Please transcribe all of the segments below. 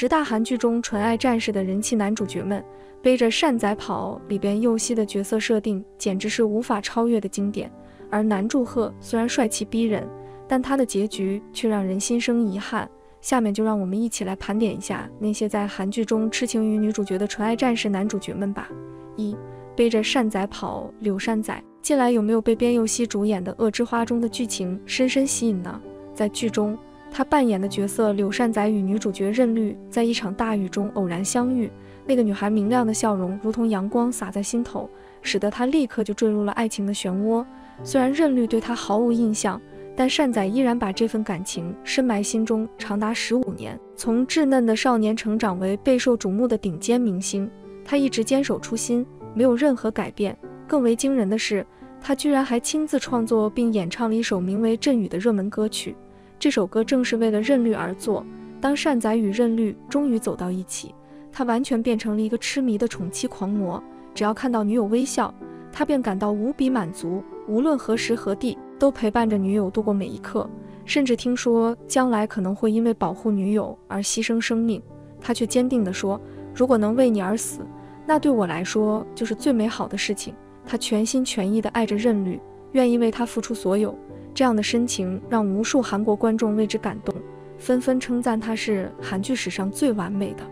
十大韩剧中纯爱战士的人气男主角们，背着善仔跑里边佑希的角色设定简直是无法超越的经典。而南柱赫虽然帅气逼人，但他的结局却让人心生遗憾。下面就让我们一起来盘点一下那些在韩剧中痴情于女主角的纯爱战士男主角们吧。一背着善仔跑，柳善仔，近来有没有被边佑熙主演的《恶之花》中的剧情深深吸引呢？在剧中，他扮演的角色柳善仔与女主角任绿在一场大雨中偶然相遇，那个女孩明亮的笑容如同阳光洒在心头，使得他立刻就坠入了爱情的漩涡。虽然任绿对他毫无印象。但善仔依然把这份感情深埋心中，长达十五年。从稚嫩的少年成长为备受瞩目的顶尖明星，他一直坚守初心，没有任何改变。更为惊人的是，他居然还亲自创作并演唱了一首名为《阵雨》的热门歌曲。这首歌正是为了任律而作。当善仔与任律终于走到一起，他完全变成了一个痴迷的宠妻狂魔。只要看到女友微笑，他便感到无比满足。无论何时何地。都陪伴着女友度过每一刻，甚至听说将来可能会因为保护女友而牺牲生命，他却坚定地说：“如果能为你而死，那对我来说就是最美好的事情。”他全心全意地爱着任律，愿意为她付出所有。这样的深情让无数韩国观众为之感动，纷纷称赞他是韩剧史上最完美的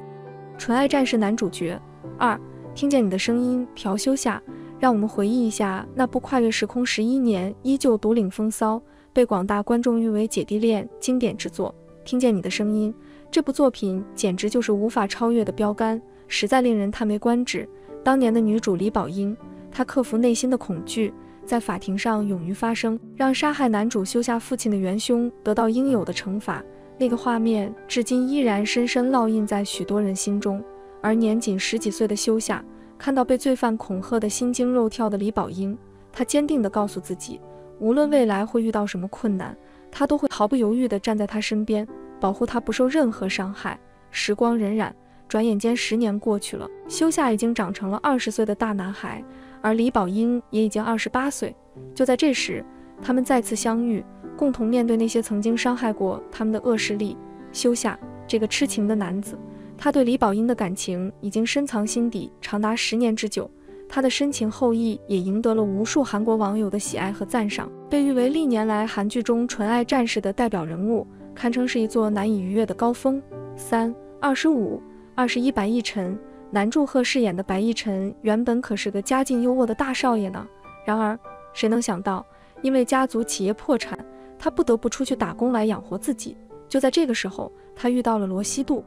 纯爱战士男主角。二，听见你的声音，朴修夏。让我们回忆一下那部跨越时空十一年依旧独领风骚、被广大观众誉为姐弟恋经典之作。听见你的声音，这部作品简直就是无法超越的标杆，实在令人叹为观止。当年的女主李宝英，她克服内心的恐惧，在法庭上勇于发声，让杀害男主修下父亲的元凶得到应有的惩罚。那个画面至今依然深深烙印在许多人心中。而年仅十几岁的修夏。看到被罪犯恐吓的心惊肉跳的李宝英，他坚定地告诉自己，无论未来会遇到什么困难，他都会毫不犹豫地站在他身边，保护他不受任何伤害。时光荏苒，转眼间十年过去了，修夏已经长成了二十岁的大男孩，而李宝英也已经二十八岁。就在这时，他们再次相遇，共同面对那些曾经伤害过他们的恶势力。修夏这个痴情的男子。他对李宝英的感情已经深藏心底，长达十年之久。他的深情厚谊也赢得了无数韩国网友的喜爱和赞赏，被誉为历年来韩剧中纯爱战士的代表人物，堪称是一座难以逾越的高峰。三二十五二十一，白亦辰，南柱赫饰演的白亦辰原本可是个家境优渥的大少爷呢。然而，谁能想到，因为家族企业破产，他不得不出去打工来养活自己。就在这个时候，他遇到了罗希度。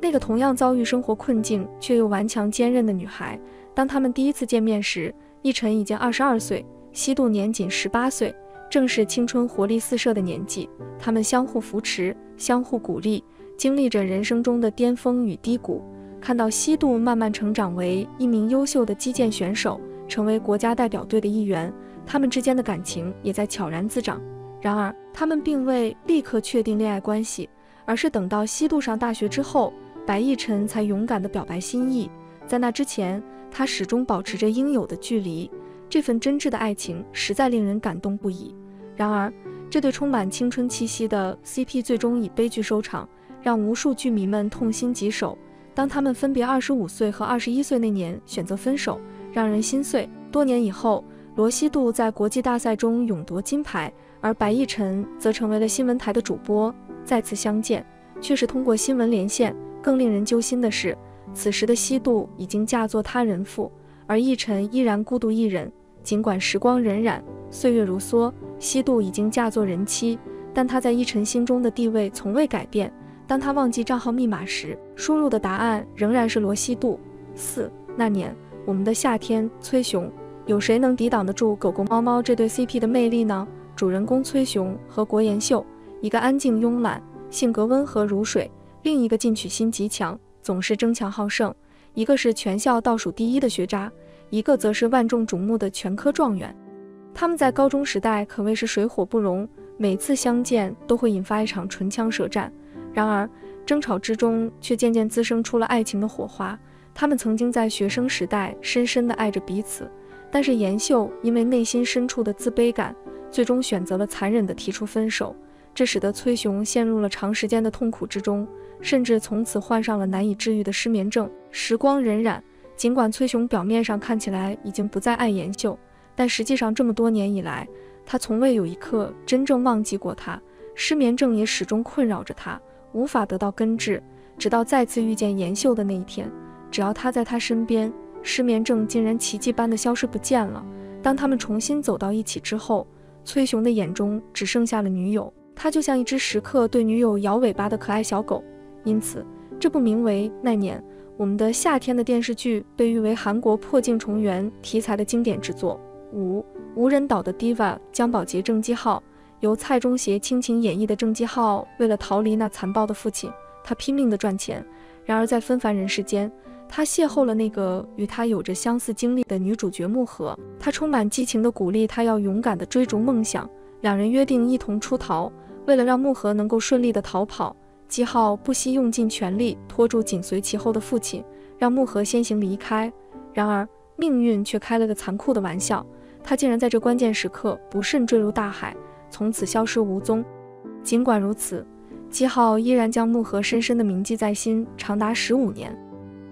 那个同样遭遇生活困境却又顽强坚韧的女孩，当他们第一次见面时，奕晨已经二十二岁，西渡年仅十八岁，正是青春活力四射的年纪。他们相互扶持，相互鼓励，经历着人生中的巅峰与低谷。看到西渡慢慢成长为一名优秀的击剑选手，成为国家代表队的一员，他们之间的感情也在悄然滋长。然而，他们并未立刻确定恋爱关系，而是等到西渡上大学之后。白亦辰才勇敢地表白心意，在那之前，他始终保持着应有的距离。这份真挚的爱情实在令人感动不已。然而，这对充满青春气息的 CP 最终以悲剧收场，让无数剧迷们痛心疾首。当他们分别二十五岁和二十一岁那年选择分手，让人心碎。多年以后，罗西度在国际大赛中勇夺金牌，而白亦辰则成为了新闻台的主播。再次相见，却是通过新闻连线。更令人揪心的是，此时的西渡已经嫁作他人妇，而亦辰依然孤独一人。尽管时光荏苒，岁月如梭，西渡已经嫁作人妻，但他在亦辰心中的地位从未改变。当他忘记账号密码时，输入的答案仍然是罗西度。四那年，我们的夏天，崔雄，有谁能抵挡得住狗狗猫猫这对 CP 的魅力呢？主人公崔雄和国妍秀，一个安静慵懒，性格温和如水。另一个进取心极强，总是争强好胜；一个是全校倒数第一的学渣，一个则是万众瞩目的全科状元。他们在高中时代可谓是水火不容，每次相见都会引发一场唇枪舌战。然而，争吵之中却渐渐滋生出了爱情的火花。他们曾经在学生时代深深地爱着彼此，但是妍秀因为内心深处的自卑感，最终选择了残忍地提出分手。这使得崔雄陷入了长时间的痛苦之中，甚至从此患上了难以治愈的失眠症。时光荏苒，尽管崔雄表面上看起来已经不再爱妍秀，但实际上这么多年以来，他从未有一刻真正忘记过她。失眠症也始终困扰着他，无法得到根治。直到再次遇见妍秀的那一天，只要他在他身边，失眠症竟然奇迹般的消失不见了。当他们重新走到一起之后，崔雄的眼中只剩下了女友，他就像一只时刻对女友摇尾巴的可爱小狗。因此，这部名为《那年我们的夏天》的电视剧被誉为韩国破镜重圆题材的经典之作。五无人岛的 Diva 江宝杰郑基浩，由蔡中协倾情演绎的郑基浩，为了逃离那残暴的父亲，他拼命的赚钱。然而在纷繁人世间，他邂逅了那个与他有着相似经历的女主角木禾，他充满激情地鼓励他要勇敢地追逐梦想。两人约定一同出逃。为了让木禾能够顺利地逃跑，基浩不惜用尽全力拖住紧随其后的父亲，让木禾先行离开。然而命运却开了个残酷的玩笑，他竟然在这关键时刻不慎坠入大海，从此消失无踪。尽管如此，基浩依然将木盒深深地铭记在心，长达十五年。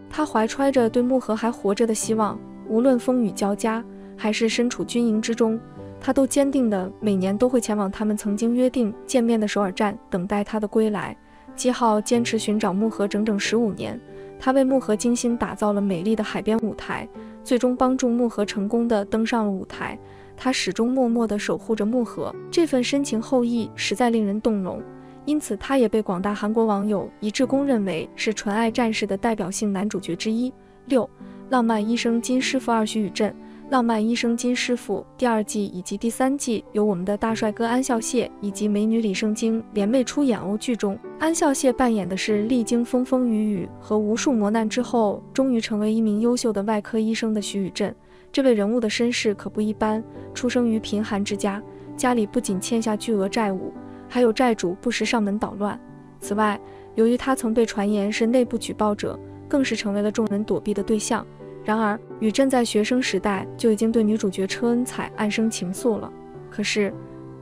他怀揣着对木盒还活着的希望，无论风雨交加，还是身处军营之中，他都坚定的每年都会前往他们曾经约定见面的首尔站，等待他的归来。基浩坚持寻找木盒整整十五年，他为木盒精心打造了美丽的海边舞台，最终帮助木盒成功的登上了舞台。他始终默默地守护着木禾，这份深情厚谊实在令人动容。因此，他也被广大韩国网友一致公认为是纯爱战士的代表性男主角之一。六，浪漫医生金师傅二徐宇镇，浪漫医生金师傅第二季以及第三季由我们的大帅哥安孝燮以及美女李圣经联袂出演。欧剧中，安孝燮扮演的是历经风风雨雨和无数磨难之后，终于成为一名优秀的外科医生的徐宇镇。这位人物的身世可不一般，出生于贫寒之家，家里不仅欠下巨额债务。还有债主不时上门捣乱。此外，由于他曾被传言是内部举报者，更是成为了众人躲避的对象。然而，宇镇在学生时代就已经对女主角车恩彩暗生情愫了。可是，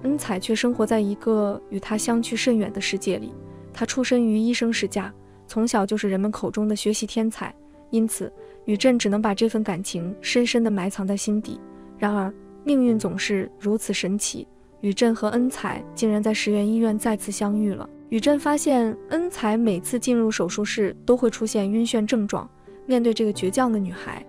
恩彩却生活在一个与他相去甚远的世界里。他出身于医生世家，从小就是人们口中的学习天才，因此宇振只能把这份感情深深地埋藏在心底。然而，命运总是如此神奇。宇振和恩彩竟然在石原医院再次相遇了。宇振发现恩彩每次进入手术室都会出现晕眩症状。面对这个倔强的女孩，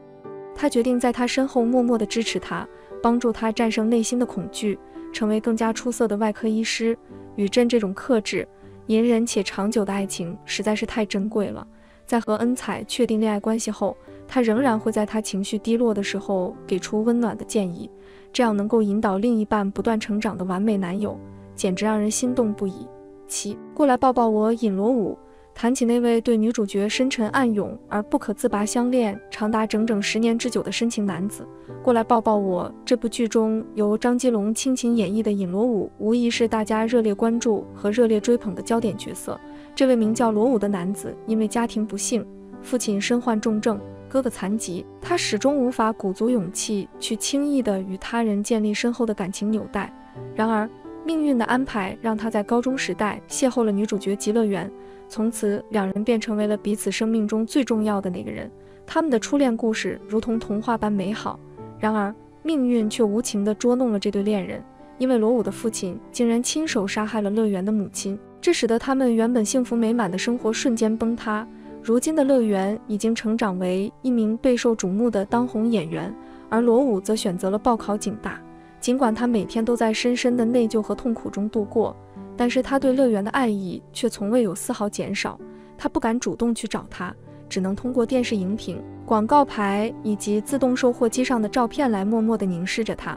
他决定在她身后默默地支持她，帮助她战胜内心的恐惧，成为更加出色的外科医师。宇振这种克制、隐忍且长久的爱情实在是太珍贵了。在和恩彩确定恋爱关系后，他仍然会在她情绪低落的时候给出温暖的建议。这样能够引导另一半不断成长的完美男友，简直让人心动不已。七，过来抱抱我，尹罗武。谈起那位对女主角深沉暗涌而不可自拔相恋长达整整十年之久的深情男子，过来抱抱我。这部剧中由张基龙倾情演绎的尹罗武，无疑是大家热烈关注和热烈追捧的焦点角色。这位名叫罗武的男子，因为家庭不幸，父亲身患重症。哥哥残疾，他始终无法鼓足勇气去轻易的与他人建立深厚的感情纽带。然而，命运的安排让他在高中时代邂逅了女主角吉乐园，从此两人便成为了彼此生命中最重要的那个人。他们的初恋故事如同童话般美好。然而，命运却无情地捉弄了这对恋人，因为罗武的父亲竟然亲手杀害了乐园的母亲，这使得他们原本幸福美满的生活瞬间崩塌。如今的乐园已经成长为一名备受瞩目的当红演员，而罗武则选择了报考警大。尽管他每天都在深深的内疚和痛苦中度过，但是他对乐园的爱意却从未有丝毫减少。他不敢主动去找他，只能通过电视荧屏、广告牌以及自动售货机上的照片来默默地凝视着他。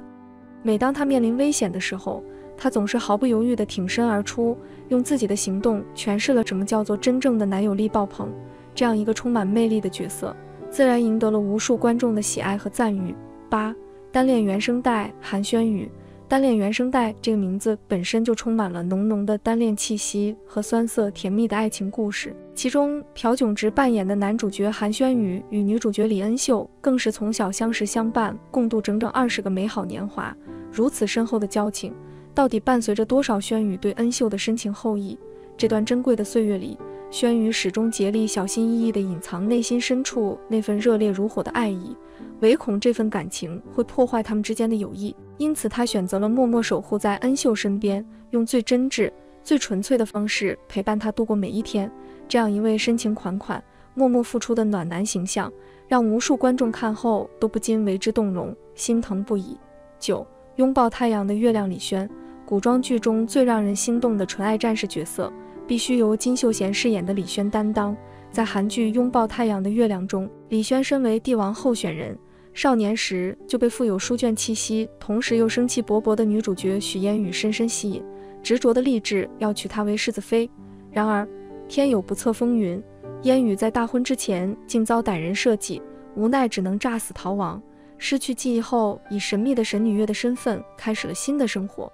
每当他面临危险的时候，他总是毫不犹豫地挺身而出，用自己的行动诠释了什么叫做真正的男友力爆棚。这样一个充满魅力的角色，自然赢得了无数观众的喜爱和赞誉。八单恋原声带韩轩宇，单恋原声带这个名字本身就充满了浓浓的单恋气息和酸涩甜蜜的爱情故事。其中朴炯植扮演的男主角韩轩宇与女主角李恩秀，更是从小相识相伴，共度整整二十个美好年华。如此深厚的交情，到底伴随着多少轩宇对恩秀的深情厚谊？这段珍贵的岁月里，轩宇始终竭力小心翼翼地隐藏内心深处那份热烈如火的爱意，唯恐这份感情会破坏他们之间的友谊。因此，他选择了默默守护在恩秀身边，用最真挚、最纯粹的方式陪伴她度过每一天。这样一位深情款款、默默付出的暖男形象，让无数观众看后都不禁为之动容，心疼不已。九，拥抱太阳的月亮，李轩。古装剧中最让人心动的纯爱战士角色，必须由金秀贤饰演的李轩担当。在韩剧《拥抱太阳的月亮》中，李轩身为帝王候选人，少年时就被富有书卷气息，同时又生气勃勃的女主角许嫣宇深深吸引，执着的立志要娶她为世子妃。然而天有不测风云，烟雨在大婚之前竟遭歹人设计，无奈只能诈死逃亡。失去记忆后，以神秘的神女月的身份开始了新的生活。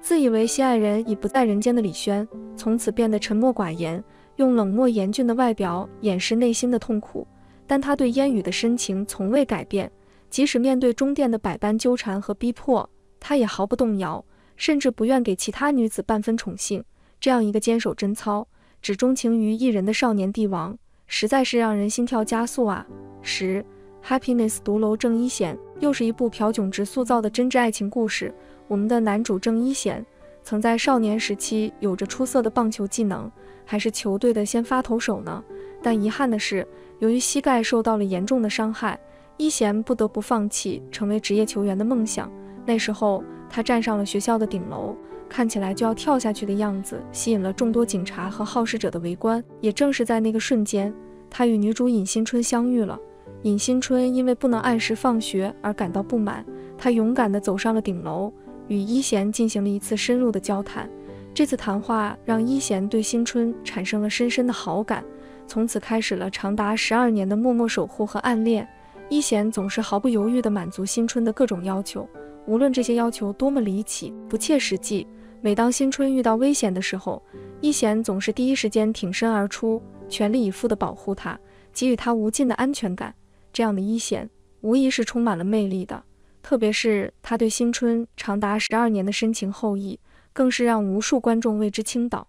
自以为心爱人已不在人间的李轩，从此变得沉默寡言，用冷漠严峻的外表掩饰内心的痛苦。但他对烟雨的深情从未改变，即使面对中殿的百般纠缠和逼迫，他也毫不动摇，甚至不愿给其他女子半分宠幸。这样一个坚守贞操、只钟情于一人的少年帝王，实在是让人心跳加速啊！十，Happiness 独楼郑一贤，又是一部朴炯植塑造的真挚爱情故事。我们的男主郑一贤曾在少年时期有着出色的棒球技能，还是球队的先发投手呢。但遗憾的是，由于膝盖受到了严重的伤害，一贤不得不放弃成为职业球员的梦想。那时候，他站上了学校的顶楼，看起来就要跳下去的样子，吸引了众多警察和好事者的围观。也正是在那个瞬间，他与女主尹新春相遇了。尹新春因为不能按时放学而感到不满，他勇敢地走上了顶楼。与一贤进行了一次深入的交谈，这次谈话让一贤对新春产生了深深的好感，从此开始了长达十二年的默默守护和暗恋。一贤总是毫不犹豫地满足新春的各种要求，无论这些要求多么离奇、不切实际。每当新春遇到危险的时候，一贤总是第一时间挺身而出，全力以赴地保护她，给予她无尽的安全感。这样的一线，无疑是充满了魅力的。特别是他对新春长达十二年的深情厚谊，更是让无数观众为之倾倒。